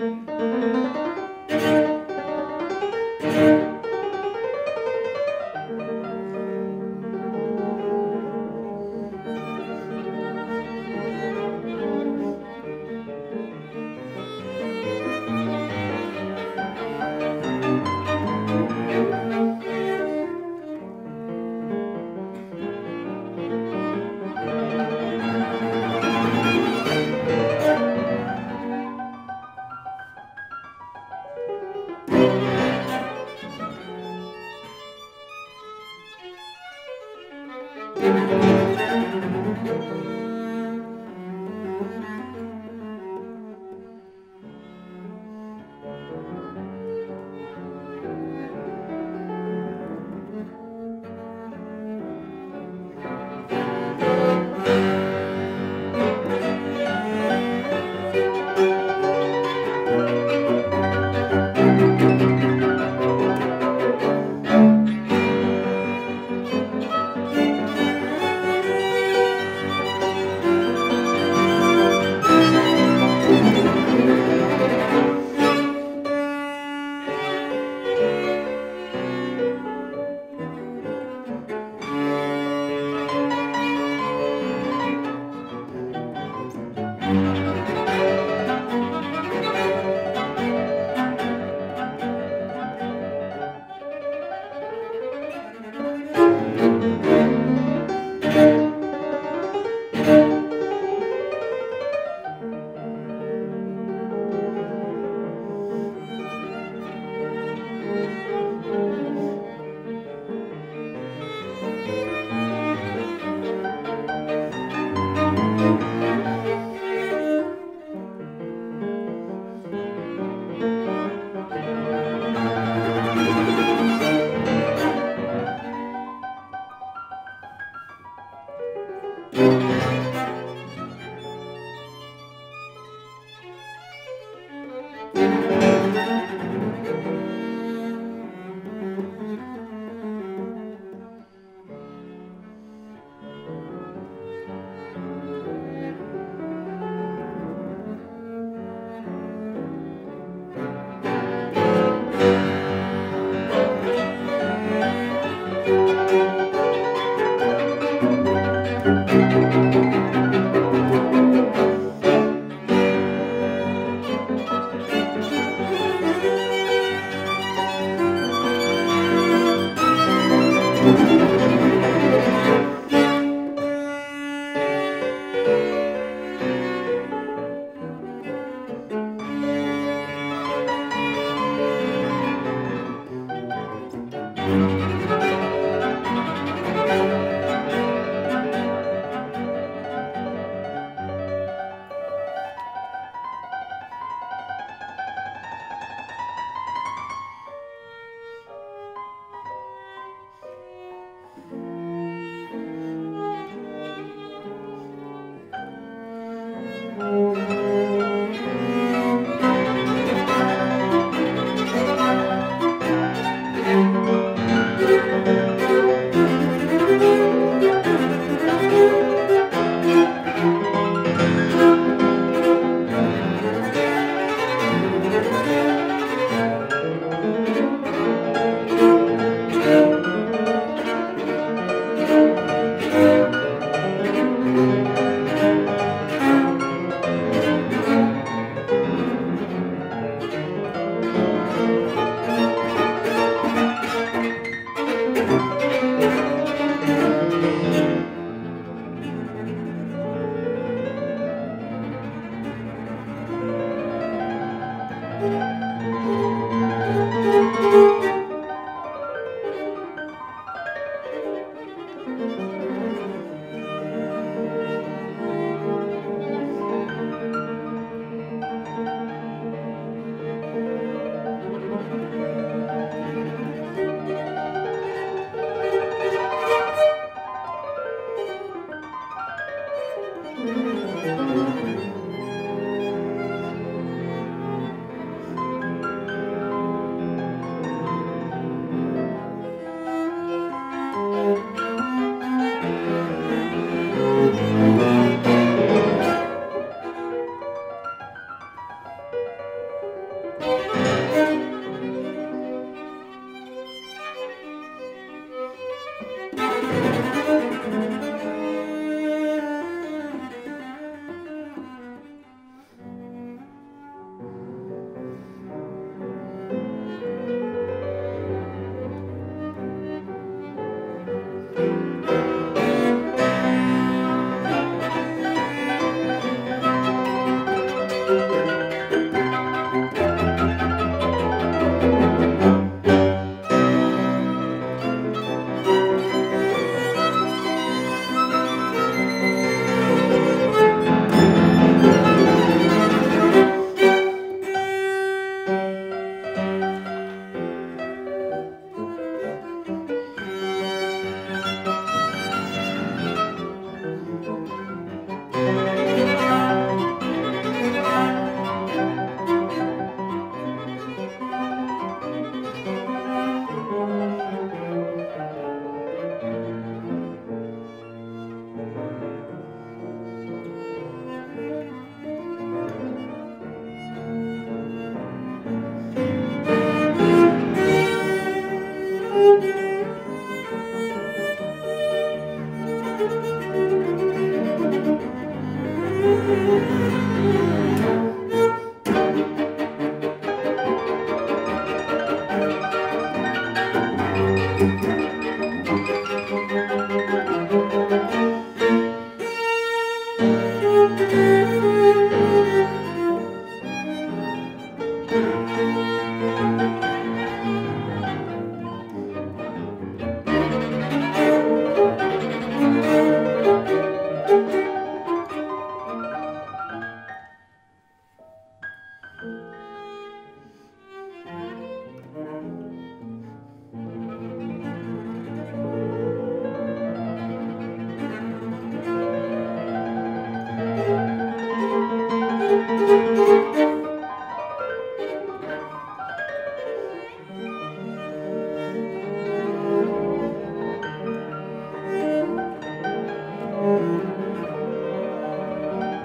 Música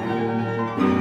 Música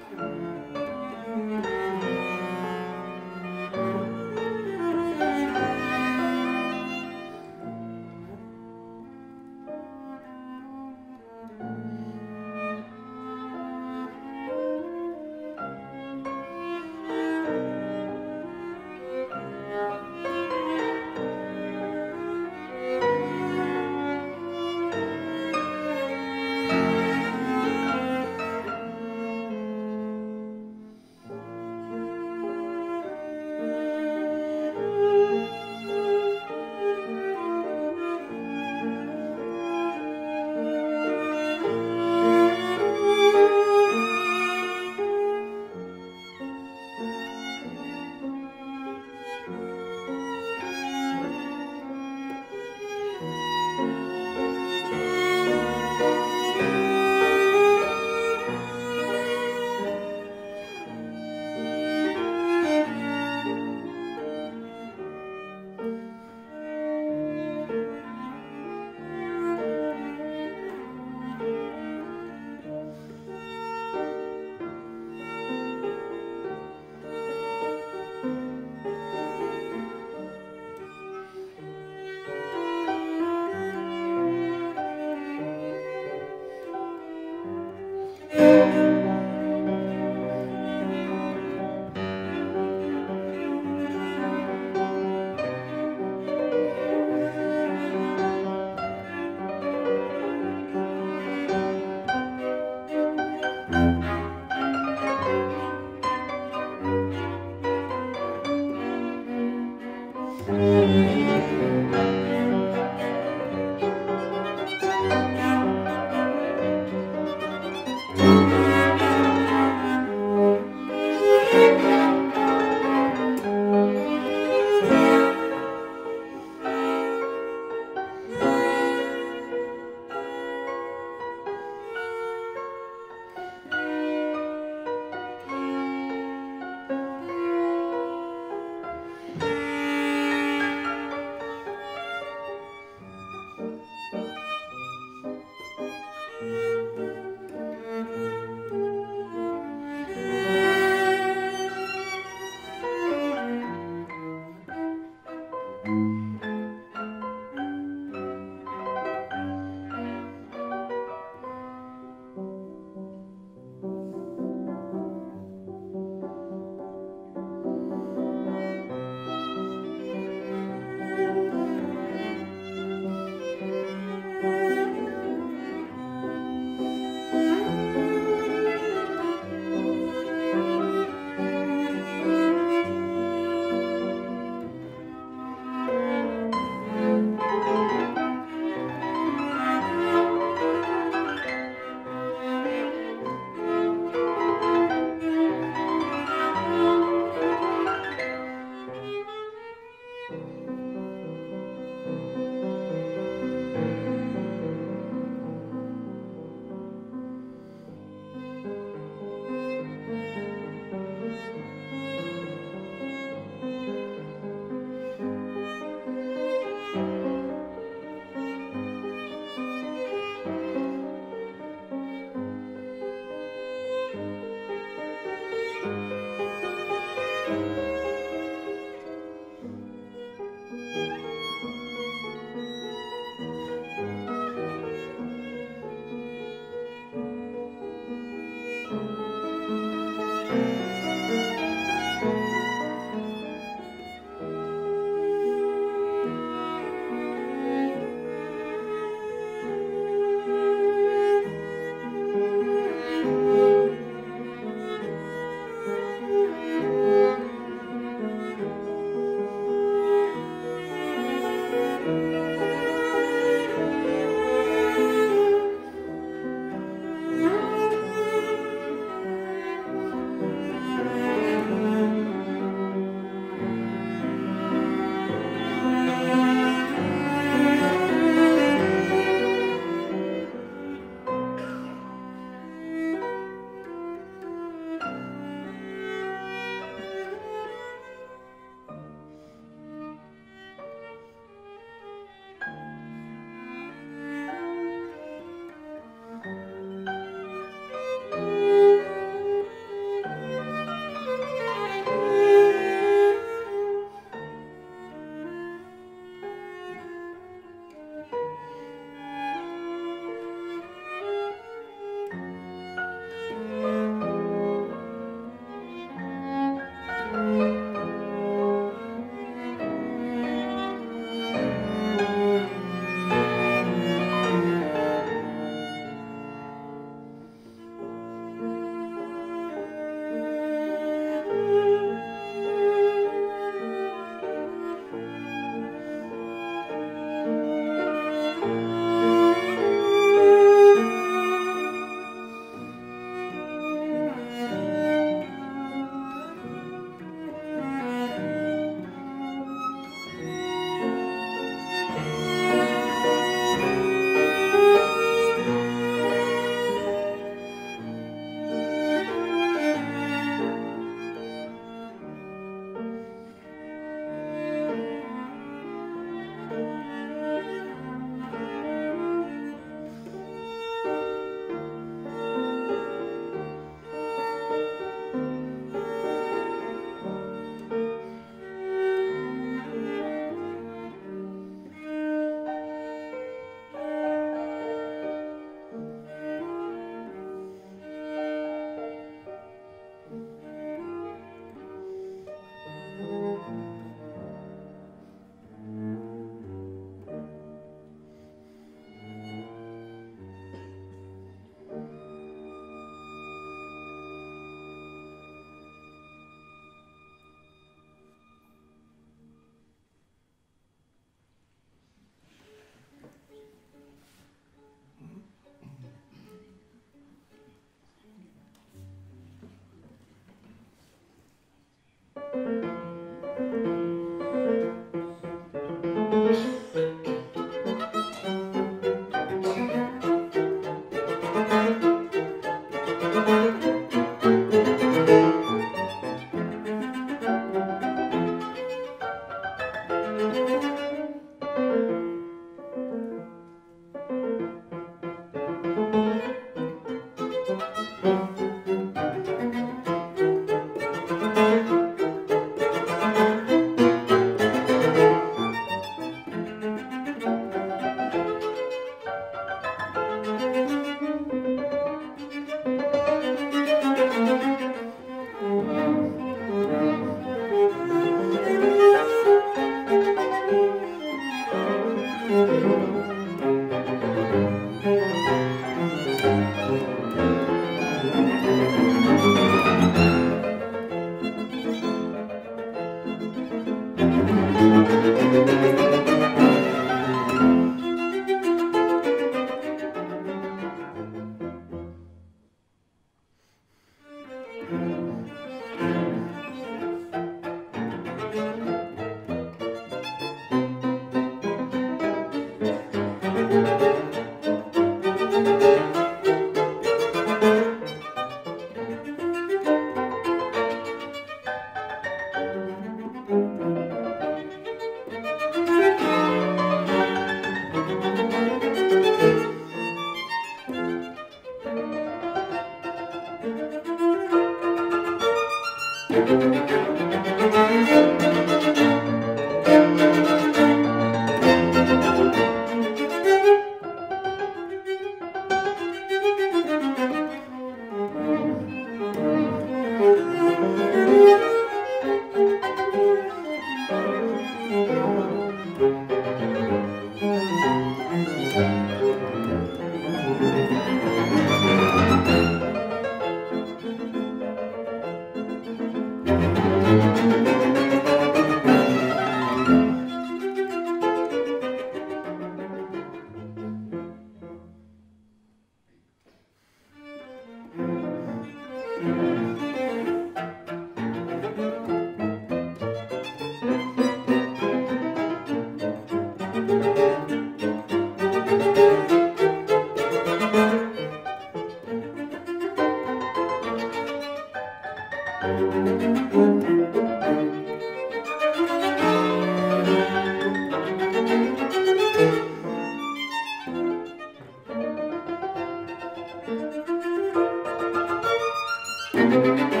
Música